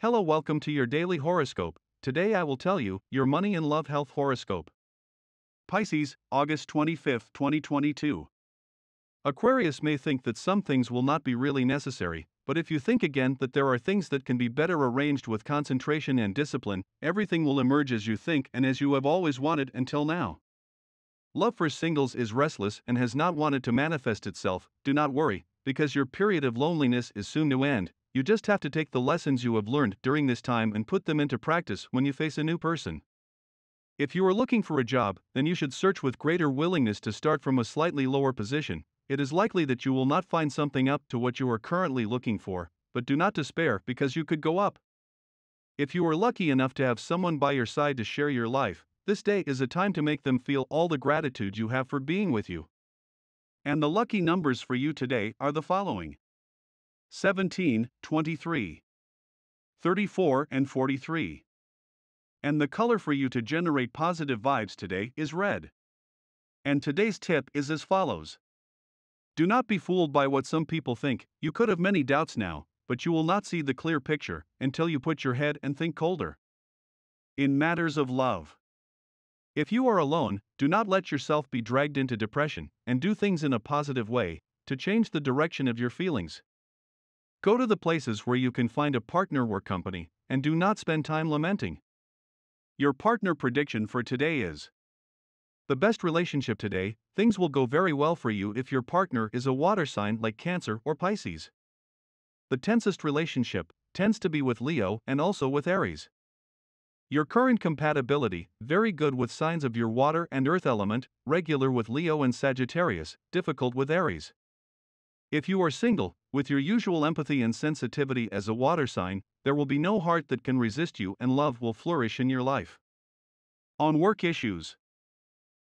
Hello, welcome to your daily horoscope. Today I will tell you your money and love health horoscope. Pisces, August 25, 2022. Aquarius may think that some things will not be really necessary, but if you think again that there are things that can be better arranged with concentration and discipline, everything will emerge as you think and as you have always wanted until now. Love for singles is restless and has not wanted to manifest itself, do not worry, because your period of loneliness is soon to end, you just have to take the lessons you have learned during this time and put them into practice when you face a new person. If you are looking for a job, then you should search with greater willingness to start from a slightly lower position. It is likely that you will not find something up to what you are currently looking for, but do not despair because you could go up. If you are lucky enough to have someone by your side to share your life, this day is a time to make them feel all the gratitude you have for being with you. And the lucky numbers for you today are the following 17, 23, 34, and 43. And the color for you to generate positive vibes today is red. And today's tip is as follows Do not be fooled by what some people think, you could have many doubts now, but you will not see the clear picture until you put your head and think colder. In matters of love, if you are alone, do not let yourself be dragged into depression, and do things in a positive way to change the direction of your feelings. Go to the places where you can find a partner or company, and do not spend time lamenting. Your partner prediction for today is The best relationship today, things will go very well for you if your partner is a water sign like Cancer or Pisces. The tensest relationship tends to be with Leo and also with Aries. Your current compatibility, very good with signs of your water and earth element, regular with Leo and Sagittarius, difficult with Aries. If you are single, with your usual empathy and sensitivity as a water sign, there will be no heart that can resist you and love will flourish in your life. On work issues,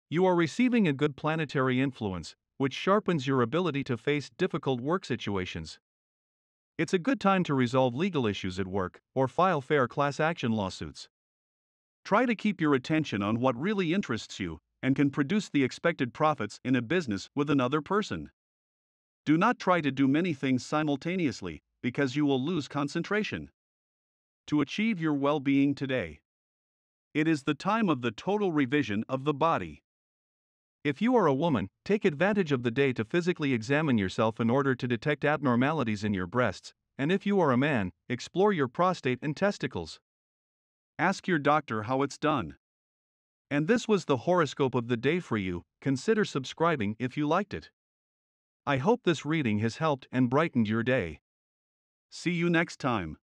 you are receiving a good planetary influence, which sharpens your ability to face difficult work situations. It's a good time to resolve legal issues at work or file fair class action lawsuits. Try to keep your attention on what really interests you and can produce the expected profits in a business with another person. Do not try to do many things simultaneously, because you will lose concentration. To achieve your well being today, it is the time of the total revision of the body. If you are a woman, take advantage of the day to physically examine yourself in order to detect abnormalities in your breasts, and if you are a man, explore your prostate and testicles. Ask your doctor how it's done. And this was the horoscope of the day for you. Consider subscribing if you liked it. I hope this reading has helped and brightened your day. See you next time.